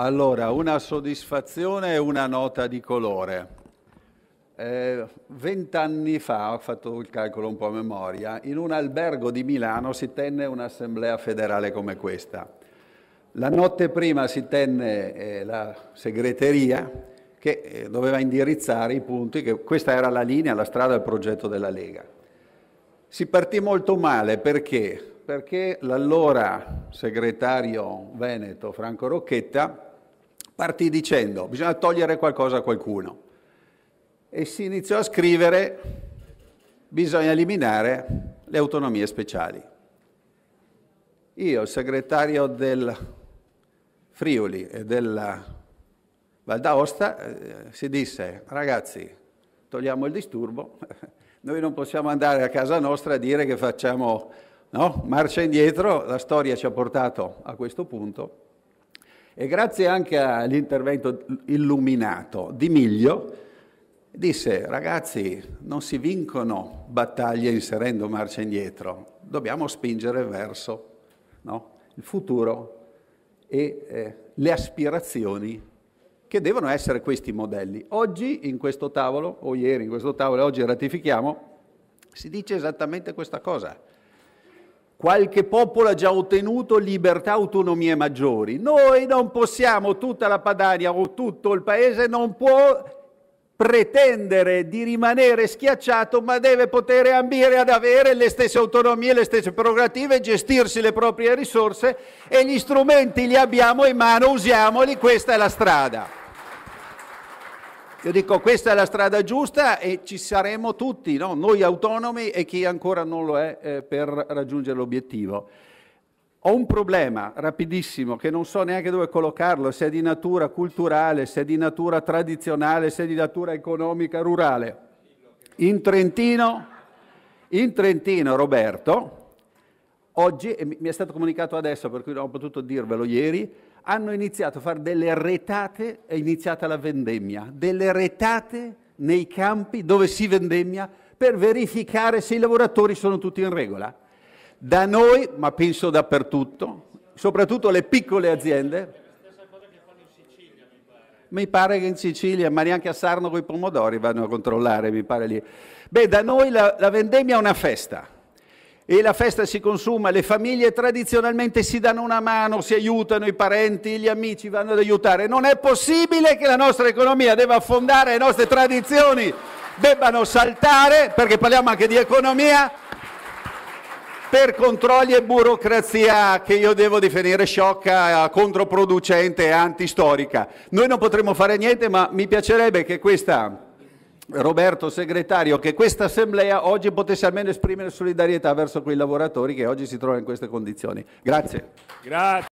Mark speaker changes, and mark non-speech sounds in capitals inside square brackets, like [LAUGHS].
Speaker 1: Allora, una soddisfazione e una nota di colore. Eh, vent'anni fa, ho fatto il calcolo un po' a memoria, in un albergo di Milano si tenne un'assemblea federale come questa. La notte prima si tenne eh, la segreteria che eh, doveva indirizzare i punti, che questa era la linea, la strada del progetto della Lega. Si partì molto male perché? Perché l'allora segretario veneto Franco Rocchetta partì dicendo bisogna togliere qualcosa a qualcuno e si iniziò a scrivere bisogna eliminare le autonomie speciali. Io, il segretario del Friuli e della Val d'Aosta, eh, si disse ragazzi togliamo il disturbo, [LAUGHS] noi non possiamo andare a casa nostra a dire che facciamo no? marcia indietro, la storia ci ha portato a questo punto e grazie anche all'intervento illuminato di Miglio, disse ragazzi non si vincono battaglie inserendo marcia indietro, dobbiamo spingere verso no? il futuro e eh, le aspirazioni che devono essere questi modelli. Oggi in questo tavolo, o ieri in questo tavolo, oggi ratifichiamo, si dice esattamente questa cosa. Qualche popolo ha già ottenuto libertà e autonomie maggiori. Noi non possiamo, tutta la Padania o tutto il paese non può pretendere di rimanere schiacciato, ma deve poter ambire ad avere le stesse autonomie, le stesse prerogative, gestirsi le proprie risorse e gli strumenti li abbiamo in mano, usiamoli, questa è la strada. Io dico questa è la strada giusta e ci saremo tutti, no? noi autonomi e chi ancora non lo è eh, per raggiungere l'obiettivo. Ho un problema rapidissimo che non so neanche dove collocarlo, se è di natura culturale, se è di natura tradizionale, se è di natura economica, rurale. In Trentino, in Trentino Roberto, oggi, e mi è stato comunicato adesso per cui non ho potuto dirvelo ieri, hanno iniziato a fare delle retate, è iniziata la vendemmia, delle retate nei campi dove si vendemmia per verificare se i lavoratori sono tutti in regola. Da noi, ma penso dappertutto, soprattutto le piccole aziende, mi pare che in Sicilia, ma neanche a Sarno con i pomodori vanno a controllare, mi pare lì. Beh, da noi la, la vendemmia è una festa e la festa si consuma, le famiglie tradizionalmente si danno una mano, si aiutano, i parenti, gli amici vanno ad aiutare. Non è possibile che la nostra economia debba affondare, le nostre tradizioni debbano saltare, perché parliamo anche di economia, per controlli e burocrazia che io devo definire sciocca, controproducente e antistorica. Noi non potremo fare niente, ma mi piacerebbe che questa Roberto segretario che questa assemblea oggi potesse almeno esprimere solidarietà verso quei lavoratori che oggi si trovano in queste condizioni. Grazie.
Speaker 2: Grazie.